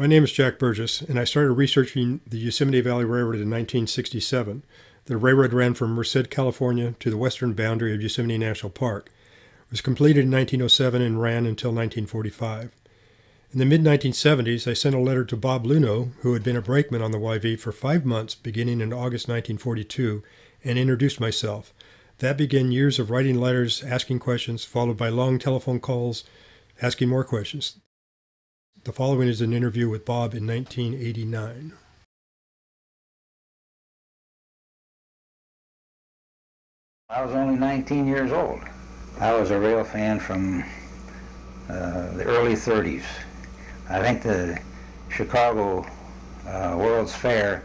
My name is Jack Burgess, and I started researching the Yosemite Valley Railroad in 1967. The railroad ran from Merced, California to the western boundary of Yosemite National Park. It was completed in 1907 and ran until 1945. In the mid 1970s, I sent a letter to Bob Lunoe, who had been a brakeman on the YV for five months beginning in August 1942, and introduced myself. That began years of writing letters, asking questions, followed by long telephone calls, asking more questions. The following is an interview with Bob in 1989. I was only 19 years old. I was a rail fan from uh, the early 30s. I think the Chicago uh, World's Fair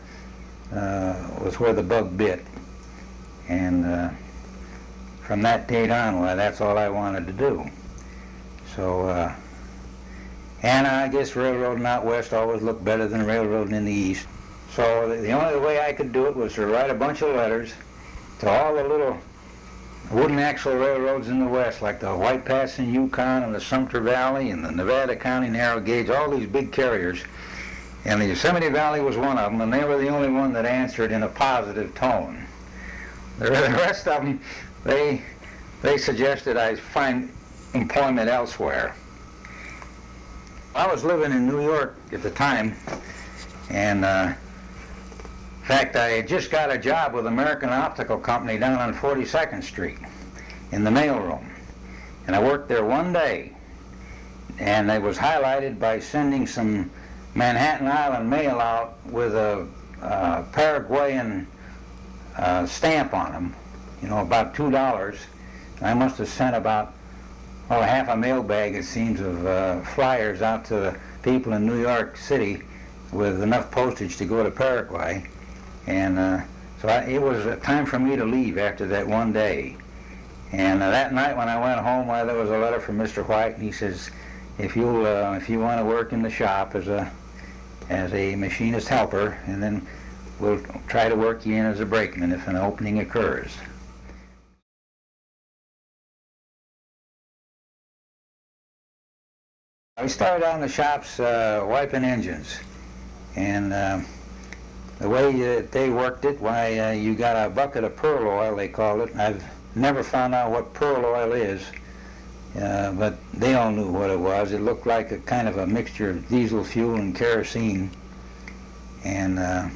uh, was where the bug bit. And uh, from that date on, well, that's all I wanted to do. So uh, and I guess railroading out west always looked better than railroading in the east. So the only way I could do it was to write a bunch of letters to all the little wooden axle railroads in the west, like the White Pass in Yukon and the Sumpter Valley and the Nevada County Narrow Gauge, all these big carriers. And the Yosemite Valley was one of them, and they were the only one that answered in a positive tone. The rest of them, they, they suggested I find employment elsewhere. I was living in New York at the time, and uh, in fact, I had just got a job with American Optical Company down on 42nd Street in the mailroom. And I worked there one day, and it was highlighted by sending some Manhattan Island mail out with a uh, Paraguayan uh, stamp on them, you know, about $2. I must have sent about oh, half a mailbag, it seems, of uh, flyers out to the people in New York City with enough postage to go to Paraguay. And uh, so I, it was time for me to leave after that one day. And uh, that night when I went home, well, there was a letter from Mr. White, and he says, if you uh, if you want to work in the shop as a as a machinist helper, and then we'll try to work you in as a brakeman if an opening occurs. We started out in the shops uh, wiping engines, and uh, the way uh, they worked it, why uh, you got a bucket of pearl oil, they called it. I've never found out what pearl oil is, uh, but they all knew what it was. It looked like a kind of a mixture of diesel fuel and kerosene, and uh,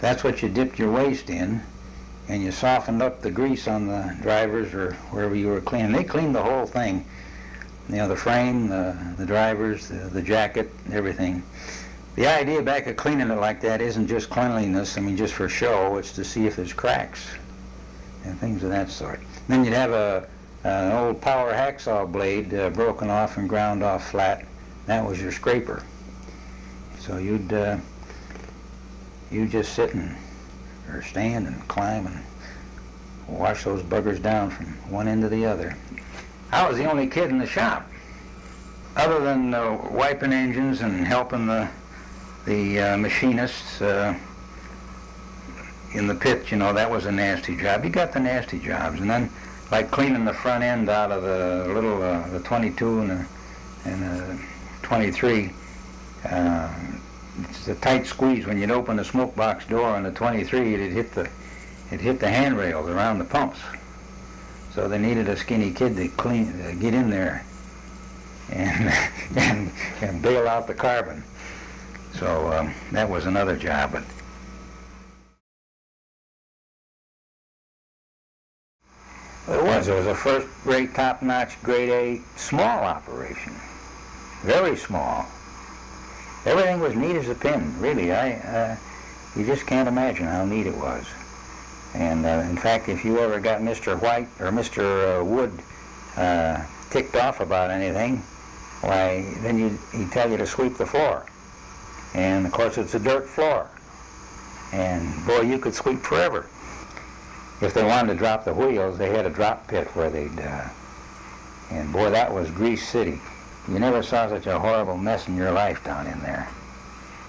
that's what you dipped your waste in, and you softened up the grease on the drivers or wherever you were cleaning. They cleaned the whole thing you know, the frame, the, the drivers, the, the jacket, everything. The idea back of cleaning it like that isn't just cleanliness, I mean just for show, it's to see if there's cracks and things of that sort. Then you'd have a, an old power hacksaw blade uh, broken off and ground off flat. That was your scraper. So you'd uh, you just sit and or stand and climb and wash those buggers down from one end to the other. I was the only kid in the shop. Other than uh, wiping engines and helping the, the uh, machinists uh, in the pit, you know, that was a nasty job. You got the nasty jobs. And then, like cleaning the front end out of the little, uh, the 22 and the, and the 23, uh, it's a tight squeeze. When you'd open the smoke box door on the 23, it'd hit the, it hit the handrails around the pumps. So they needed a skinny kid to clean, uh, get in there and, and, and bail out the carbon. So um, that was another job. But it was. It was a first-rate, top-notch, grade A, small operation. Very small. Everything was neat as a pin, really. I, uh, you just can't imagine how neat it was. And uh, in fact, if you ever got Mr. White or Mr. Uh, Wood uh, ticked off about anything, why, then you, he'd tell you to sweep the floor. And of course, it's a dirt floor. And boy, you could sweep forever. If they wanted to drop the wheels, they had a drop pit where they'd, uh, and boy, that was Grease City. You never saw such a horrible mess in your life down in there.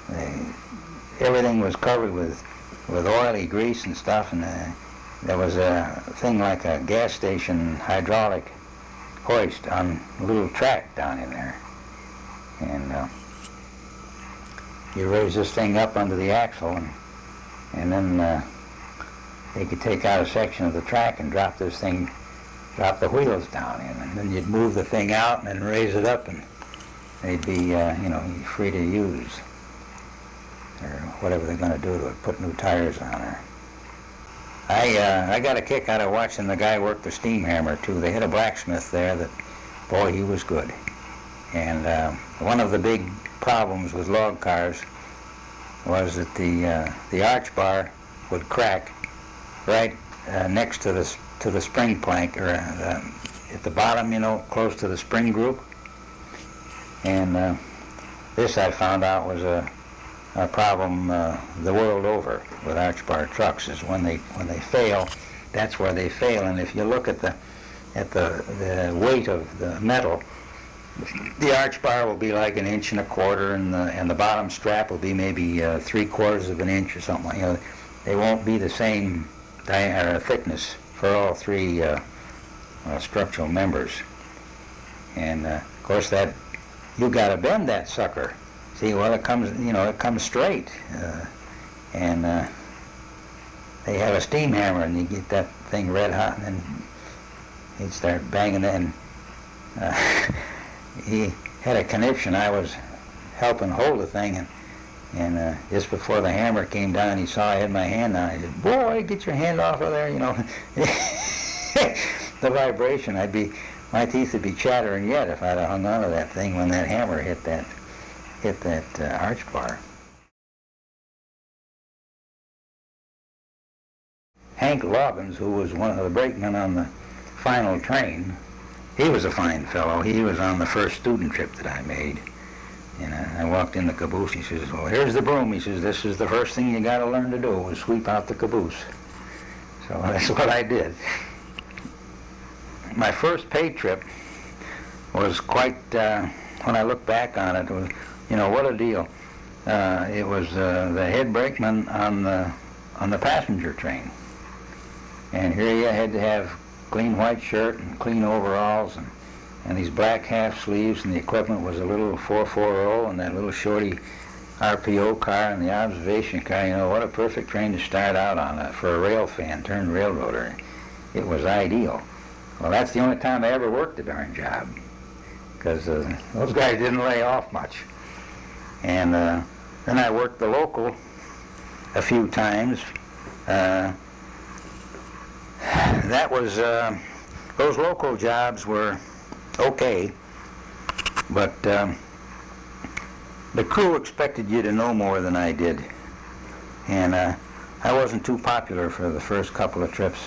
They, everything was covered with with oily grease and stuff, and uh, there was a thing like a gas station hydraulic hoist on a little track down in there. And uh, you raise this thing up under the axle, and, and then uh, they could take out a section of the track and drop this thing, drop the wheels down in, and then you'd move the thing out and then raise it up, and they'd be, uh, you know, free to use, or whatever they're going to do to it, put new tires on her. I uh, I got a kick out of watching the guy work the steam hammer too. They had a blacksmith there that, boy, he was good. And uh, one of the big problems with log cars was that the uh, the arch bar would crack right uh, next to the to the spring plank or uh, at the bottom, you know, close to the spring group. And uh, this I found out was a a problem uh, the world over with arch bar trucks is when they when they fail, that's where they fail. And if you look at the at the, the weight of the metal, the arch bar will be like an inch and a quarter, and the and the bottom strap will be maybe uh, three quarters of an inch or something. You know, they won't be the same uh, thickness for all three uh, uh, structural members. And uh, of course, that you got to bend that sucker See, well, it comes, you know, it comes straight, uh, and uh, they have a steam hammer, and you get that thing red hot, and then he'd start banging it. And uh, he had a conniption. I was helping hold the thing, and and uh, just before the hammer came down, he saw I had my hand on. it. He said, "Boy, get your hand off of there!" You know, the vibration. I'd be, my teeth would be chattering yet if I'd have hung on to that thing when that hammer hit that hit that uh, arch bar. Hank Loggins, who was one of the brakemen on the final train, he was a fine fellow. He was on the first student trip that I made. And I, I walked in the caboose. He says, well, here's the broom. He says, this is the first thing you got to learn to do is sweep out the caboose. So that's what I did. My first pay trip was quite, uh, when I look back on it, it was you know, what a deal. Uh, it was uh, the head brakeman on the, on the passenger train. And here you had to have clean white shirt and clean overalls and, and these black half sleeves and the equipment was a little 440 and that little shorty RPO car and the observation car. You know, what a perfect train to start out on uh, for a rail fan turned railroader. It was ideal. Well, that's the only time I ever worked a darn job because uh, those guys didn't lay off much. And uh, then I worked the local a few times. Uh, that was, uh, those local jobs were okay, but um, the crew expected you to know more than I did. And uh, I wasn't too popular for the first couple of trips.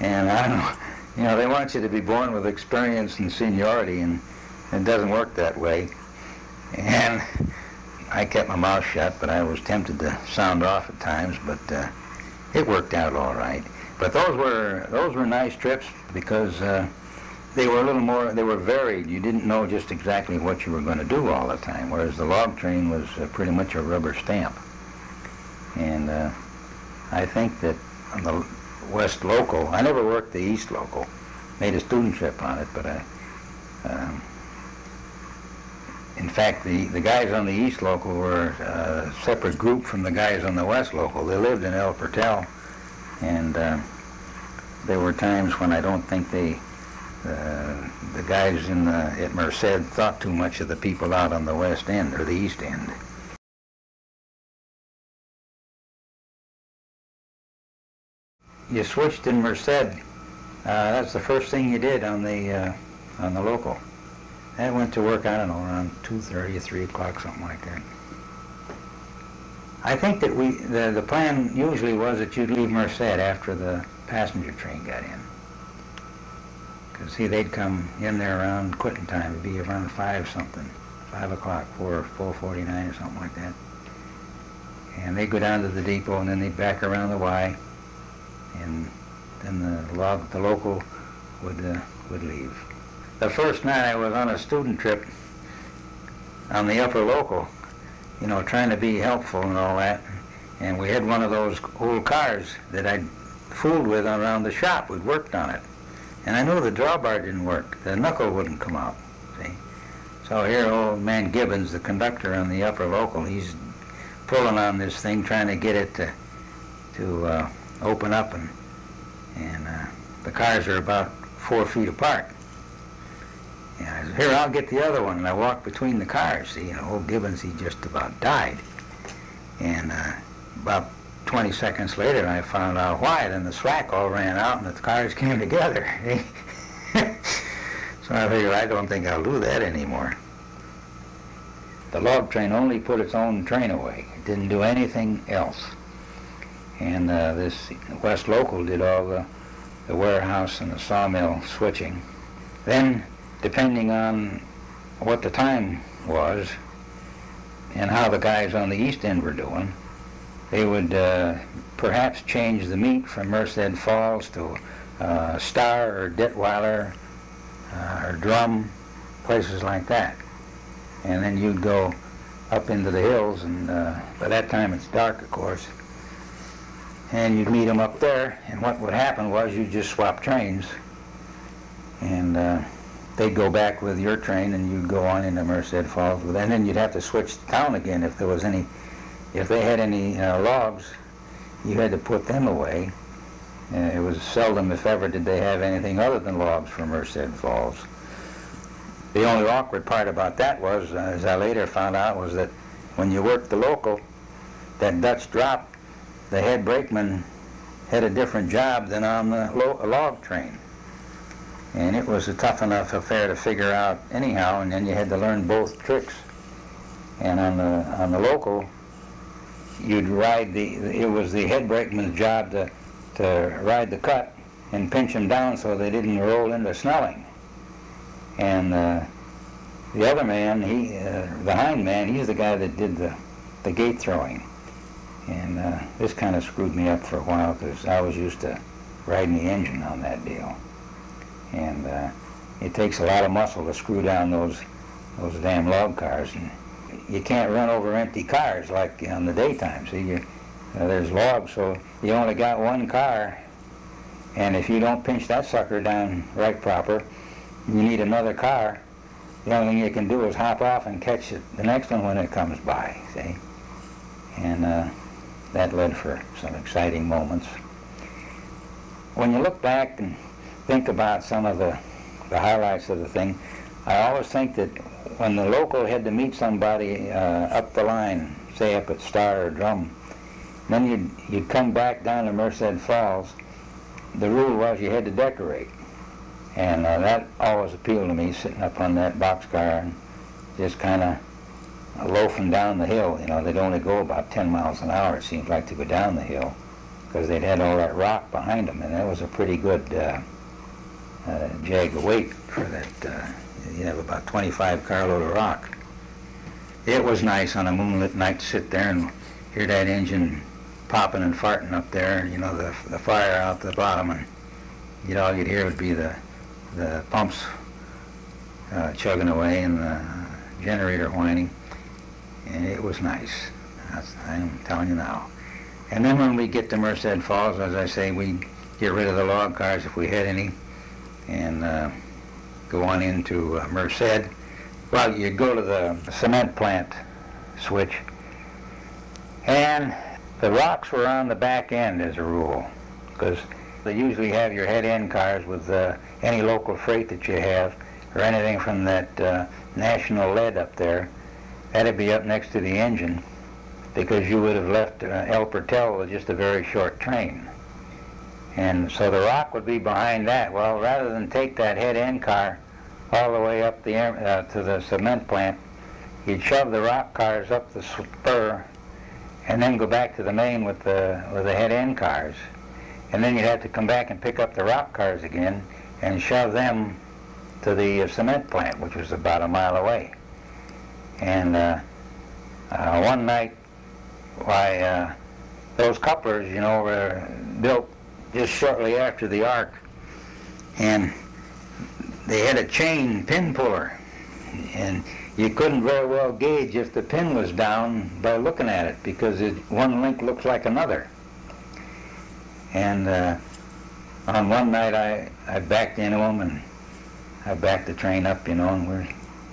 And I don't you know, they want you to be born with experience and seniority, and it doesn't work that way. And I kept my mouth shut, but I was tempted to sound off at times, but uh, it worked out all right. But those were those were nice trips because uh, they were a little more they were varied. You didn't know just exactly what you were going to do all the time, whereas the log train was uh, pretty much a rubber stamp. And uh, I think that on the West Local, I never worked the East Local, made a student trip on it, but I. Um, in fact, the, the guys on the East Local were a separate group from the guys on the West Local. They lived in El Portal, and uh, there were times when I don't think they, uh, the guys in the, at Merced thought too much of the people out on the West End or the East End. You switched in Merced. Uh, that's the first thing you did on the uh, on the local. I went to work, I don't know, around 2.30 or 3 o'clock, something like that. I think that we, the, the plan usually was that you'd leave Merced after the passenger train got in. Because, see, they'd come in there around quitting time. It'd be around 5 something, 5 o'clock, 4, 4.49 or something like that. And they'd go down to the depot and then they'd back around the Y. And then the, log, the local would, uh, would leave the first night I was on a student trip on the upper local, you know, trying to be helpful and all that. And we had one of those old cars that I'd fooled with around the shop. We'd worked on it. And I knew the drawbar didn't work. The knuckle wouldn't come out, see. So So here old man Gibbons, the conductor on the upper local, he's pulling on this thing, trying to get it to, to uh, open up, and, and uh, the cars are about four feet apart. And I said, here, I'll get the other one. And I walked between the cars. See, you know, old Gibbons, he just about died. And uh, about 20 seconds later, I found out why. Then the slack all ran out and the cars came together. so I figured, I don't think I'll do that anymore. The log train only put its own train away. It didn't do anything else. And uh, this West Local did all the, the warehouse and the sawmill switching. Then, depending on what the time was and how the guys on the east end were doing, they would uh, perhaps change the meet from Merced Falls to uh, Star or Detweiler uh, or Drum, places like that. And then you'd go up into the hills, and uh, by that time it's dark, of course. And you'd meet them up there, and what would happen was you'd just swap trains, and uh, they'd go back with your train, and you'd go on into Merced Falls, and then you'd have to switch to town again if there was any if they had any uh, logs, you had to put them away. Uh, it was seldom, if ever, did they have anything other than logs from Merced Falls. The only awkward part about that was, uh, as I later found out, was that when you worked the local, that Dutch drop, the head brakeman had a different job than on the lo log train. And it was a tough enough affair to figure out anyhow, and then you had to learn both tricks. And on the, on the local, you'd ride the, it was the head brakeman's job to, to ride the cut and pinch them down so they didn't roll into Snelling. And uh, the other man, he, uh, the hind man, he's the guy that did the, the gate throwing. And uh, this kind of screwed me up for a while because I was used to riding the engine on that deal. And uh, it takes a lot of muscle to screw down those, those damn log cars. And you can't run over empty cars like on the daytime. See, you, uh, there's logs, so you only got one car, and if you don't pinch that sucker down right proper, you need another car. The only thing you can do is hop off and catch it, the next one when it comes by. See, and uh, that led for some exciting moments. When you look back and think about some of the, the highlights of the thing, I always think that when the local had to meet somebody uh, up the line, say up at Star or Drum, then you'd, you'd come back down to Merced Falls, the rule was you had to decorate. And uh, that always appealed to me, sitting up on that boxcar and just kind of loafing down the hill. You know, they'd only go about 10 miles an hour, it seemed like, to go down the hill, because they'd had all that rock behind them, and that was a pretty good uh, uh, jag of weight for that uh, you have about 25 carload of rock. It was nice on a moonlit night to sit there and hear that engine popping and farting up there, you know, the, the fire out the bottom, and you know, all you'd hear would be the, the pumps uh, chugging away and the generator whining, and it was nice. That's, I'm telling you now. And then when we get to Merced Falls, as I say, we get rid of the log cars if we had any, and uh, go on into uh, Merced. Well, you go to the cement plant switch, and the rocks were on the back end as a rule, because they usually have your head end cars with uh, any local freight that you have, or anything from that uh, national lead up there. That'd be up next to the engine, because you would have left uh, El Portal with just a very short train. And so the rock would be behind that. Well, rather than take that head end car all the way up the uh, to the cement plant, you'd shove the rock cars up the spur and then go back to the main with the with the head end cars. And then you'd have to come back and pick up the rock cars again and shove them to the uh, cement plant, which was about a mile away. And uh, uh, one night, why, uh, those couplers, you know, were built just shortly after the ark, and they had a chain pin puller, and you couldn't very well gauge if the pin was down by looking at it because it, one link looks like another. And uh, on one night I, I backed into them and I backed the train up, you know, and we're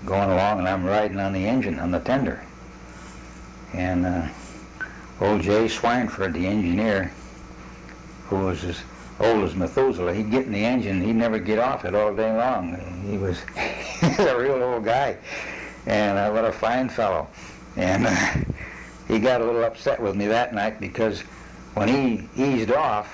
going along, and I'm riding on the engine, on the tender. And uh, old Jay Swineford, the engineer, who was as old as Methuselah, he'd get in the engine, he'd never get off it all day long. He was, a real old guy, and uh, what a fine fellow. And uh, he got a little upset with me that night because when he eased off,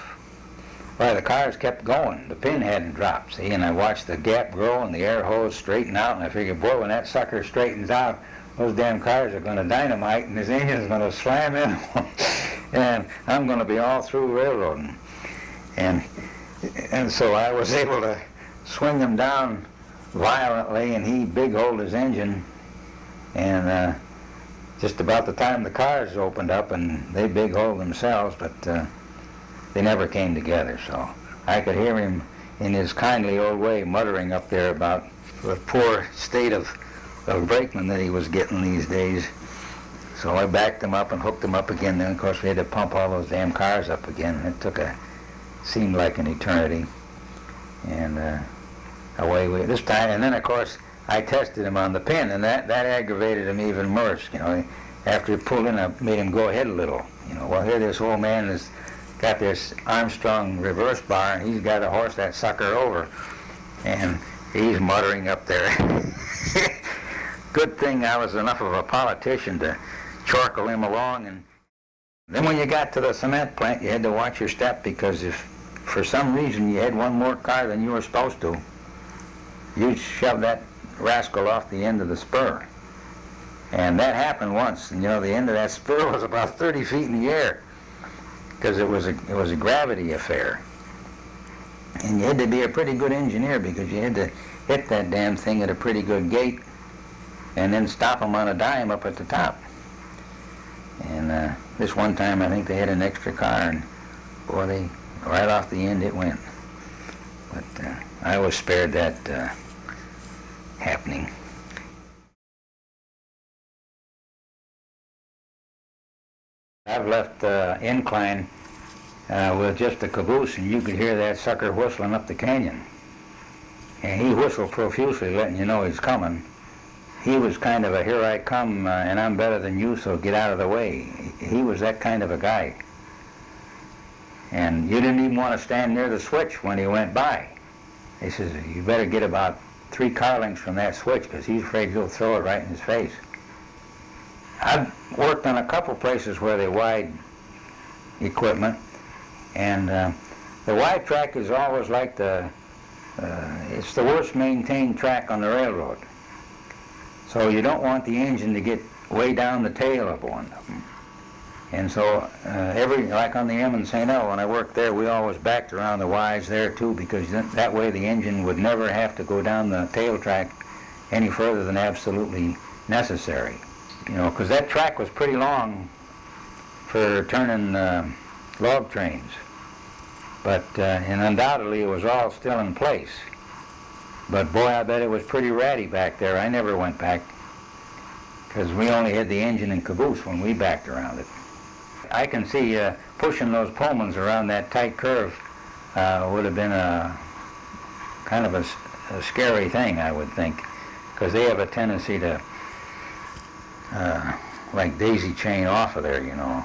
why, the cars kept going. The pin hadn't dropped, see, and I watched the gap grow and the air hose straighten out, and I figured, boy, when that sucker straightens out, those damn cars are going to dynamite, and this engine's going to slam in, and I'm going to be all through railroading. And, and so I was able to swing him down violently, and he big-holed his engine, and uh, just about the time the cars opened up, and they big-holed themselves, but uh, they never came together, so I could hear him in his kindly old way muttering up there about the poor state of, of brakeman that he was getting these days. So I backed him up and hooked him up again. Then, of course, we had to pump all those damn cars up again. It took a, seemed like an eternity. And uh, away we, this time, and then, of course, I tested him on the pin, and that, that aggravated him even worse. You know, after he pulled in, I made him go ahead a little. You know, well, here this old man has got this Armstrong reverse bar, and he's got to horse that sucker over. And he's muttering up there. Good thing I was enough of a politician to chortle him along. And then when you got to the cement plant, you had to watch your step because if for some reason you had one more car than you were supposed to, you'd shove that rascal off the end of the spur. And that happened once. And you know, the end of that spur was about 30 feet in the air because it was a it was a gravity affair. And you had to be a pretty good engineer because you had to hit that damn thing at a pretty good gait and then stop them on a dime up at the top. And uh, this one time I think they had an extra car and boy they right off the end it went. But uh, I was spared that uh, happening. I've left uh, incline uh, with just a caboose, and you could hear that sucker whistling up the canyon. And he whistled profusely, letting you know he's coming. He was kind of a here I come, uh, and I'm better than you, so get out of the way. He was that kind of a guy. And you didn't even want to stand near the switch when he went by. He says, you better get about three car lengths from that switch because he's afraid you'll throw it right in his face. I've worked on a couple places where they wide equipment, and uh, the wide track is always like the, uh, it's the worst maintained track on the railroad. So you don't want the engine to get way down the tail of one of them. And so uh, every, like on the M and St. L, when I worked there, we always backed around the Ys there too, because that way the engine would never have to go down the tail track any further than absolutely necessary. You know, because that track was pretty long for turning uh, log trains. But, uh, and undoubtedly it was all still in place. But boy, I bet it was pretty ratty back there. I never went back because we only had the engine and caboose when we backed around it. I can see uh, pushing those Pullmans around that tight curve uh, would have been a kind of a, a scary thing, I would think, because they have a tendency to uh, like daisy chain off of there, you know.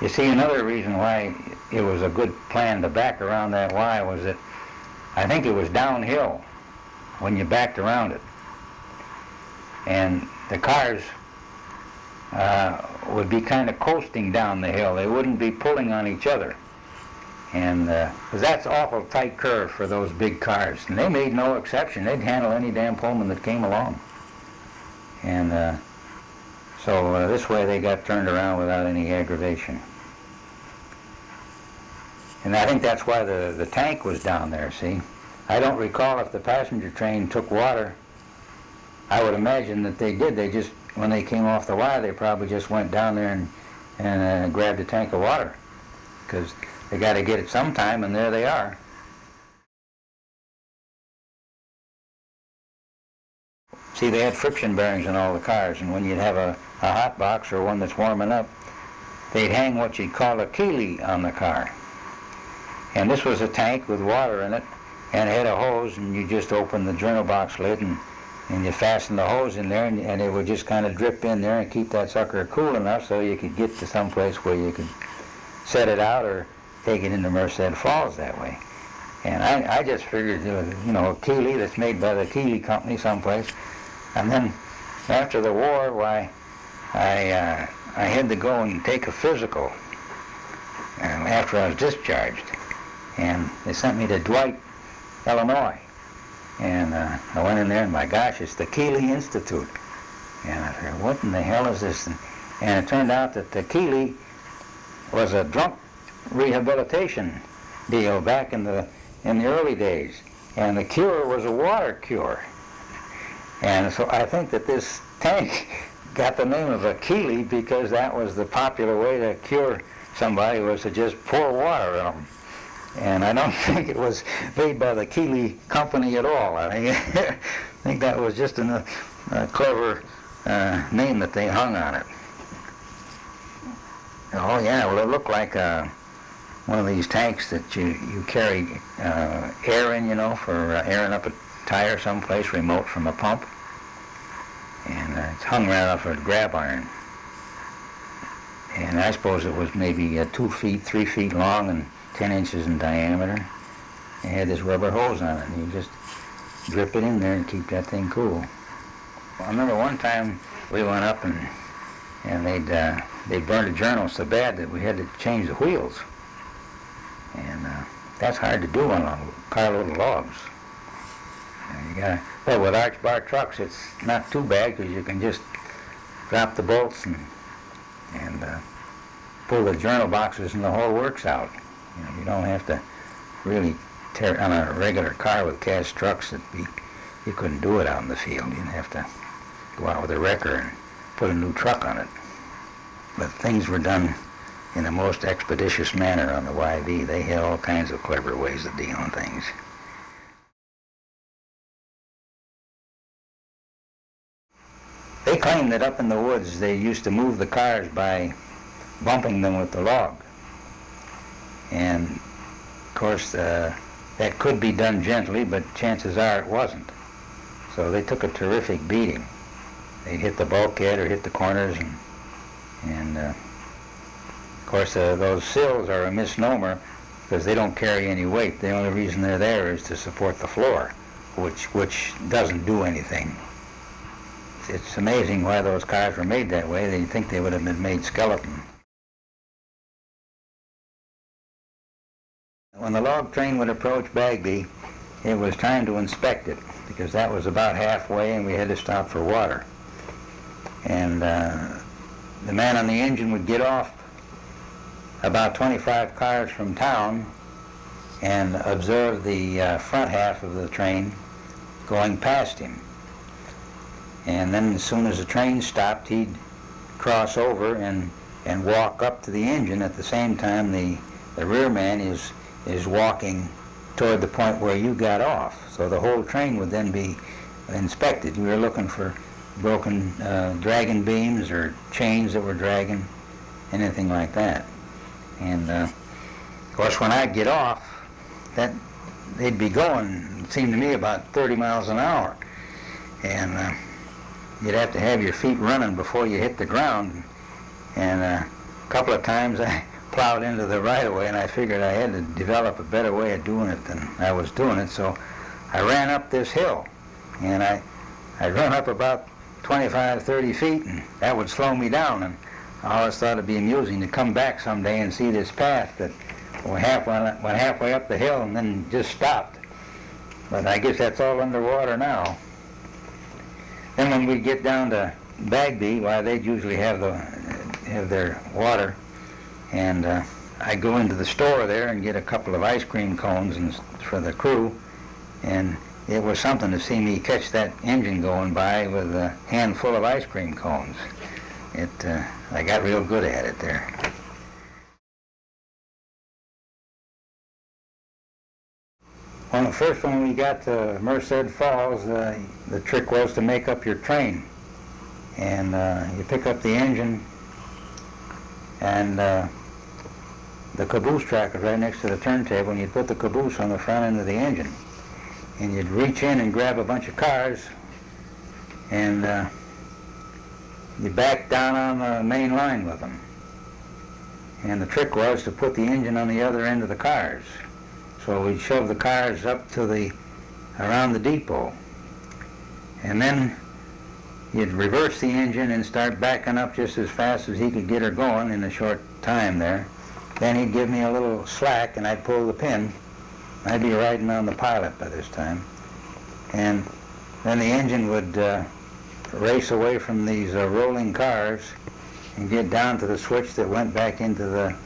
You see, another reason why it was a good plan to back around that Y was that I think it was downhill when you backed around it. And the cars uh, would be kind of coasting down the hill. They wouldn't be pulling on each other. And uh, that's awful tight curve for those big cars. And they made no exception. They'd handle any damn Pullman that came along. And uh, so uh, this way they got turned around without any aggravation. And I think that's why the, the tank was down there, see? I don't recall if the passenger train took water. I would imagine that they did. They just, when they came off the wire, they probably just went down there and, and uh, grabbed a tank of water. Because they got to get it sometime, and there they are. See, they had friction bearings in all the cars, and when you'd have a, a hot box or one that's warming up, they'd hang what you'd call a keeley on the car. And this was a tank with water in it, and it had a hose, and you just open the journal box lid and and you fasten the hose in there, and, and it would just kind of drip in there and keep that sucker cool enough so you could get to some place where you could set it out or take it into Merced Falls that way. And I, I just figured, you know, a Keeley that's made by the Keeley Company someplace. And then after the war, why, I, uh, I had to go and take a physical um, after I was discharged. And they sent me to Dwight, Illinois. And uh, I went in there, and my gosh, it's the Keeley Institute. And I said, what in the hell is this? And, and it turned out that the Keeley was a drunk rehabilitation deal back in the in the early days, and the cure was a water cure. And so I think that this tank got the name of a Keeley because that was the popular way to cure somebody was to just pour water in them. And I don't think it was made by the Keeley Company at all. I think, that was just a, a clever uh, name that they hung on it. Oh yeah, well it looked like uh, one of these tanks that you, you carry uh, air in, you know, for uh, airing up a tire someplace remote from a pump. And uh, it's hung right off a grab iron. And I suppose it was maybe uh, two feet, three feet long and 10 inches in diameter. It had this rubber hose on it, and you just drip it in there and keep that thing cool. I remember one time we went up and and they'd uh, they burned a journal so bad that we had to change the wheels. And uh, that's hard to do on a carload of logs. You gotta, well, with arch bar trucks, it's not too bad because you can just drop the bolts and and uh, pull the journal boxes and the whole works out. You know, you don't have to really tear on a regular car with cast trucks. That be you couldn't do it out in the field. You'd have to go out with a wrecker and put a new truck on it. But things were done in the most expeditious manner on the YV. They had all kinds of clever ways of dealing things. They claim that up in the woods they used to move the cars by bumping them with the log. And of course, uh, that could be done gently, but chances are it wasn't. So they took a terrific beating. They'd hit the bulkhead or hit the corners, and, and uh, of course, uh, those sills are a misnomer because they don't carry any weight. The only reason they're there is to support the floor, which which doesn't do anything. It's amazing why those cars were made that way. They think they would have been made skeleton. When the log train would approach Bagby, it was time to inspect it because that was about halfway and we had to stop for water. And uh, the man on the engine would get off about 25 cars from town and observe the uh, front half of the train going past him. And then as soon as the train stopped, he'd cross over and, and walk up to the engine at the same time the, the rear man is is walking toward the point where you got off. So the whole train would then be inspected. You were looking for broken uh, dragging beams or chains that were dragging, anything like that. And uh, of course, when I'd get off, that they'd be going, it seemed to me, about 30 miles an hour. And uh, you'd have to have your feet running before you hit the ground. And uh, a couple of times I plowed into the right of way, and I figured I had to develop a better way of doing it than I was doing it. So I ran up this hill, and I I run up about 25, 30 feet, and that would slow me down. And I always thought it'd be amusing to come back someday and see this path that went halfway, went halfway up the hill and then just stopped. But I guess that's all underwater now. Then when we get down to Bagby, why well, they'd usually have the have their water and uh, I go into the store there and get a couple of ice cream cones and, for the crew. And it was something to see me catch that engine going by with a handful of ice cream cones. It, uh, I got real good at it there. Well, first when we got to Merced Falls, uh, the trick was to make up your train. And uh, you pick up the engine and uh, the caboose track is right next to the turntable, and you'd put the caboose on the front end of the engine. and you'd reach in and grab a bunch of cars, and uh, you back down on the main line with them. And the trick was to put the engine on the other end of the cars. So we'd shove the cars up to the, around the depot. And then you'd reverse the engine and start backing up just as fast as he could get her going in a short time there. Then he'd give me a little slack and I'd pull the pin. I'd be riding on the pilot by this time. And then the engine would uh, race away from these uh, rolling cars and get down to the switch that went back into the,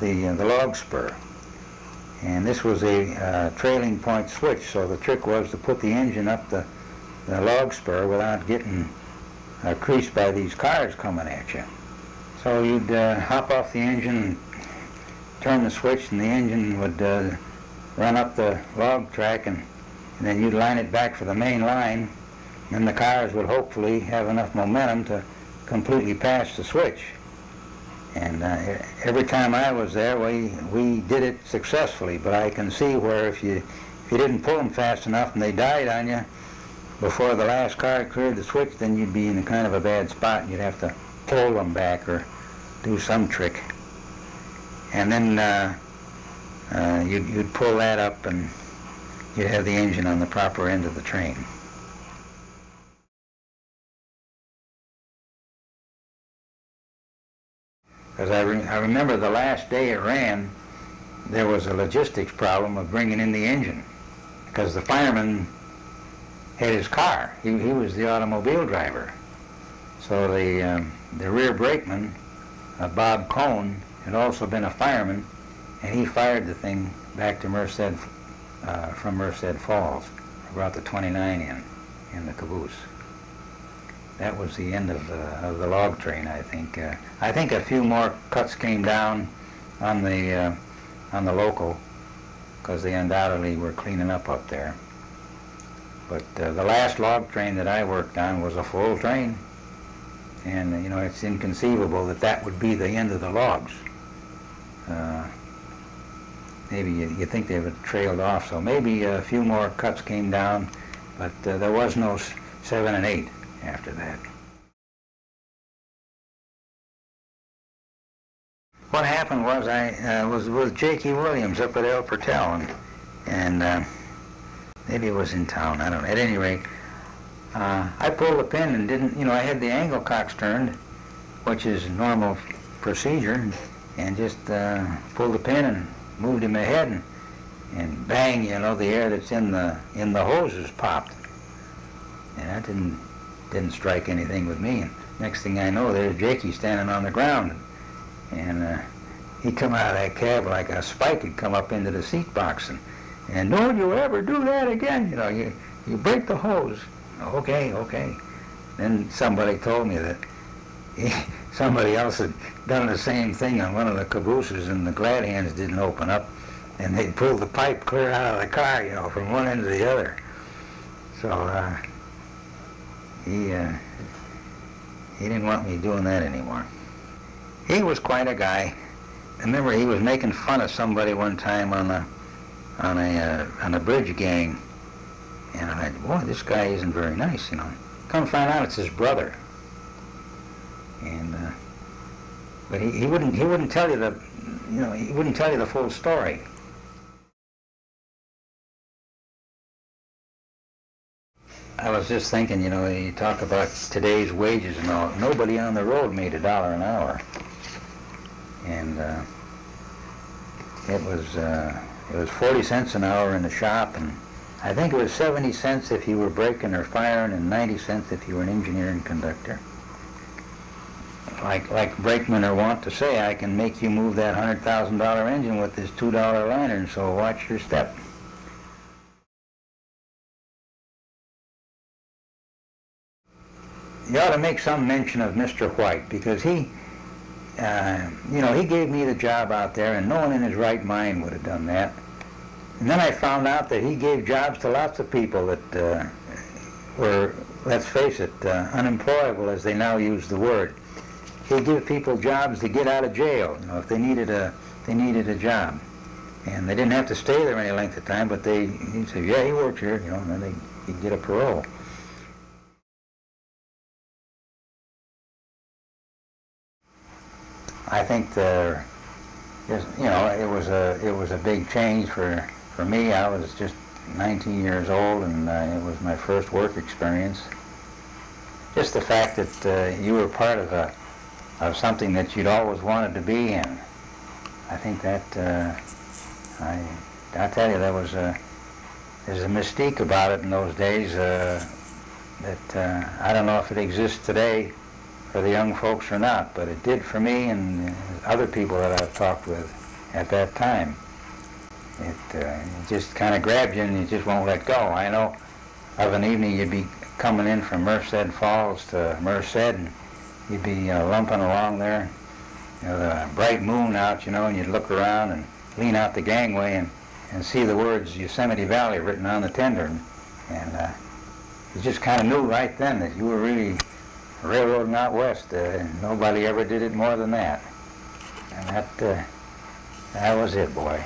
the, uh, the log spur. And this was a uh, trailing point switch, so the trick was to put the engine up the, the log spur without getting uh, creased by these cars coming at you. So you'd uh, hop off the engine, turn the switch, and the engine would uh, run up the log track, and, and then you'd line it back for the main line, and the cars would hopefully have enough momentum to completely pass the switch. And uh, every time I was there, we, we did it successfully, but I can see where if you, if you didn't pull them fast enough and they died on you before the last car cleared the switch, then you'd be in a kind of a bad spot and you'd have to pull them back or do some trick. And then uh, uh, you'd, you'd pull that up and you'd have the engine on the proper end of the train. Because I, re I remember the last day it ran, there was a logistics problem of bringing in the engine. Because the fireman had his car. He, he was the automobile driver. So the, um, the rear brakeman, uh, Bob Cohn, had also been a fireman, and he fired the thing back to Merced, uh, from Merced Falls, brought the 29 in, in the caboose that was the end of the, of the log train, I think. Uh, I think a few more cuts came down on the, uh, on the local because they undoubtedly were cleaning up up there. But uh, the last log train that I worked on was a full train. And, you know, it's inconceivable that that would be the end of the logs. Uh, maybe you, you think they would have trailed off, so maybe a few more cuts came down, but uh, there was no seven and eight after that. What happened was I uh, was with Jakie Williams up at El Portal, and, and uh, maybe it was in town, I don't know. At any rate, uh, I pulled the pin and didn't, you know, I had the angle cocks turned, which is normal procedure, and just uh, pulled the pin and moved him ahead, and, and bang, you know, the air that's in the in the hoses popped. And that didn't didn't strike anything with me. And next thing I know, there's Jakie standing on the ground. And uh, he come out of that cab like a spike had come up into the seat box. And, and don't you ever do that again. You know, you, you break the hose. Okay, okay. Then somebody told me that somebody else had done the same thing on one of the cabooses and the glad hands didn't open up and they pulled the pipe clear out of the car, you know, from one end to the other. So, uh, he, uh, he didn't want me doing that anymore. He was quite a guy. I remember he was making fun of somebody one time on a, on a, uh, on a bridge gang. And I thought, boy, this guy isn't very nice, you know. Come find out it's his brother. And, uh, but he, he wouldn't, he wouldn't tell you the, you know, he wouldn't tell you the full story. I was just thinking, you know, you talk about today's wages and all. Nobody on the road made a dollar an hour, and uh, it was uh, it was forty cents an hour in the shop, and I think it was seventy cents if you were braking or firing, and ninety cents if you were an engineer and conductor. Like like brakemen are wont to say, I can make you move that hundred thousand dollar engine with this two dollar lantern, so watch your step. you ought to make some mention of Mr. White because he, uh, you know, he gave me the job out there and no one in his right mind would have done that. And then I found out that he gave jobs to lots of people that uh, were, let's face it, uh, unemployable as they now use the word. He'd give people jobs to get out of jail, you know, if they needed a, they needed a job. And they didn't have to stay there any length of time, but they, he'd say, yeah, he worked here, you know, and then they, he'd get a parole. I think the, you know, it was a, it was a big change for, for me. I was just 19 years old and uh, it was my first work experience. Just the fact that uh, you were part of a, of something that you'd always wanted to be in. I think that, uh, I, I tell you, there was a, there's a mystique about it in those days uh, that uh, I don't know if it exists today for the young folks or not, but it did for me and other people that I've talked with at that time. It, uh, it just kind of grabs you and you just won't let go. I know of an evening you'd be coming in from Merced Falls to Merced and you'd be uh, lumping along there, you know, the bright moon out, you know, and you'd look around and lean out the gangway and, and see the words Yosemite Valley written on the tender. And, and uh, you just kind of knew right then that you were really railroading out west. Uh, nobody ever did it more than that. And that, uh, that was it, boy.